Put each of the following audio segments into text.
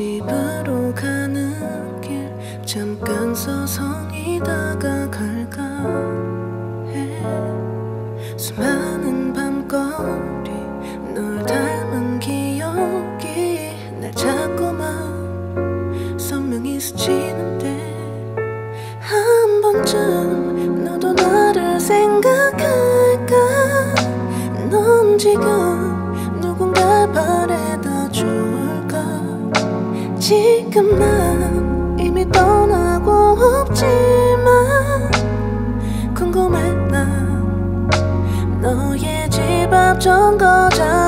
집으로 가는 길. 잠깐 서성이 다가 갈까 해. 수많은 밤거리 널 닮은 기억이 날 자꾸만 선명히 스치는데. 한 번쯤 너도 나를 생각할까? 넌 지금 지금 난 이미 떠나고 없지만 궁금해 난 너의 집 앞 정거장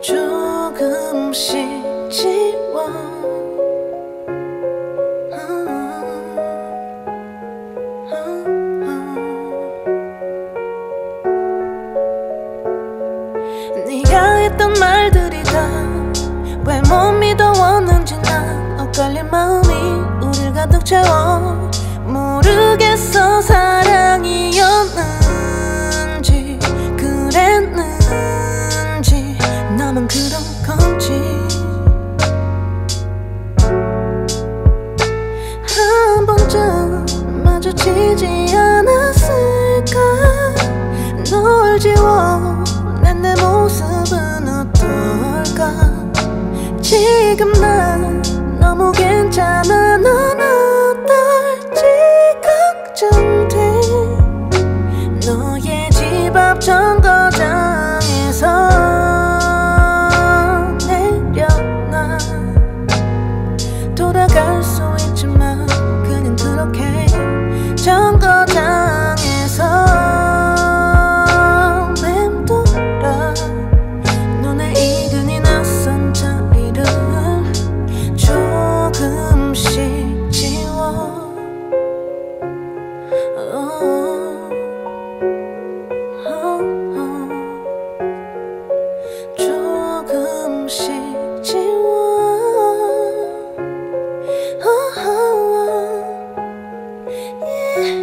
조금씩 지워. 네가 했던 말들이 다 왜 못 믿어왔는지 난 엇갈린 마음이 우릴 가득 채워. 모르겠어 사랑 건지. 한 번쯤 마주치지 않았을까? 널 지워 난 내 모습은 어떨까? 지금 괜찮아 so into my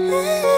you.